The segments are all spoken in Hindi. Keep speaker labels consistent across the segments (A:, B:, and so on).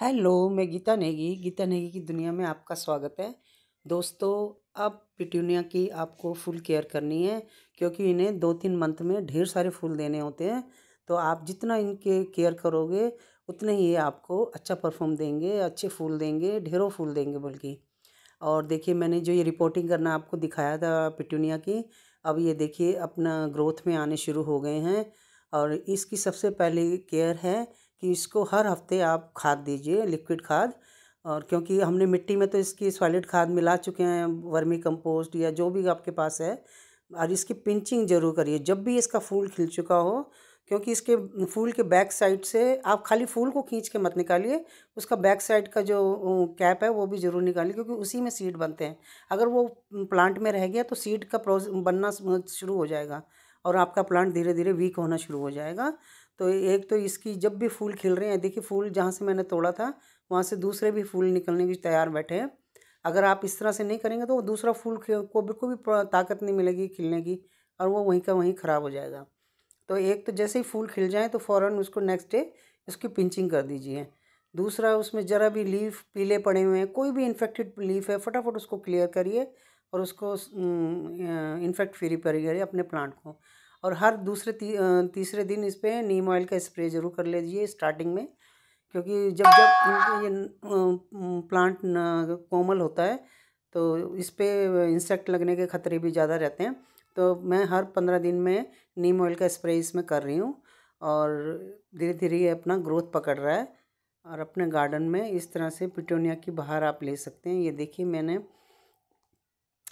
A: हेलो, मैं गीता नेगी। गीता नेगी की दुनिया में आपका स्वागत है। दोस्तों, अब पिटूनिया की आपको फुल केयर करनी है, क्योंकि इन्हें दो तीन मंथ में ढेर सारे फूल देने होते हैं। तो आप जितना इनके केयर करोगे, उतने ही ये आपको अच्छा परफॉर्म देंगे, अच्छे फूल देंगे, ढेरों फूल देंगे बल्कि। और देखिए, मैंने जो ये रिपोर्टिंग करना आपको दिखाया था पिटूनिया की, अब ये देखिए, अपना ग्रोथ में आने शुरू हो गए हैं। और इसकी सबसे पहली केयर है कि इसको हर हफ़्ते आप खाद दीजिए लिक्विड खाद। और क्योंकि हमने मिट्टी में तो इसकी सॉलिड खाद मिला चुके हैं, वर्मी कंपोस्ट या जो भी आपके पास है। और इसकी पिंचिंग ज़रूर करिए। जब भी इसका फूल खिल चुका हो, क्योंकि इसके फूल के बैक साइड से आप खाली फूल को खींच के मत निकालिए। उसका बैक साइड का जो कैप है, वो भी ज़रूर निकालिए, क्योंकि उसी में सीड बनते हैं। अगर वो प्लांट में रह गया तो सीड का बनना शुरू हो जाएगा। और आपका प्लांट धीरे धीरे वीक होना शुरू हो जाएगा। तो एक तो इसकी जब भी फूल खिल रहे हैं, देखिए फूल जहाँ से मैंने तोड़ा था, वहाँ से दूसरे भी फूल निकलने की तैयार बैठे हैं। अगर आप इस तरह से नहीं करेंगे तो दूसरा फूल को बिल्कुल भी ताकत नहीं मिलेगी खिलने की और वो वहीं का वहीं ख़राब हो जाएगा। तो एक तो जैसे ही फूल खिल जाए तो फ़ौर उसको नेक्स्ट डे उसकी पिंचिंग कर दीजिए। दूसरा उसमें ज़रा भी लीफ पीले पड़े हुए हैं, कोई भी इन्फेक्टेड लीफ है, फटाफट उसको क्लियर करिए। और उसको इन्फेक्ट फ्री करिए अपने प्लांट को। और हर दूसरे ती, तीसरे दिन इस पर नीम ऑयल का स्प्रे ज़रूर कर लीजिए स्टार्टिंग में क्योंकि जब जब ये प्लांट कोमल होता है तो इस पर इंसेक्ट लगने के ख़तरे भी ज़्यादा रहते हैं। तो मैं हर पंद्रह दिन में नीम ऑयल का स्प्रे इसमें कर रही हूँ और धीरे धीरे ये अपना ग्रोथ पकड़ रहा है। और अपने गार्डन में इस तरह से पिटोनिया की बाहर आप ले सकते हैं। ये देखिए मैंने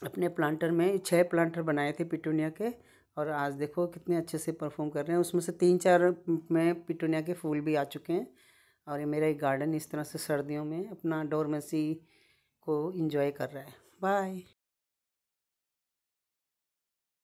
A: अपने प्लांटर में छः प्लांटर बनाए थे पिटूनिया के और आज देखो कितने अच्छे से परफॉर्म कर रहे हैं। उसमें से तीन चार में पिटूनिया के फूल भी आ चुके हैं और ये मेरा एक गार्डन इस तरह से सर्दियों में अपना डोरमेसी को इंजॉय कर रहा है। बाय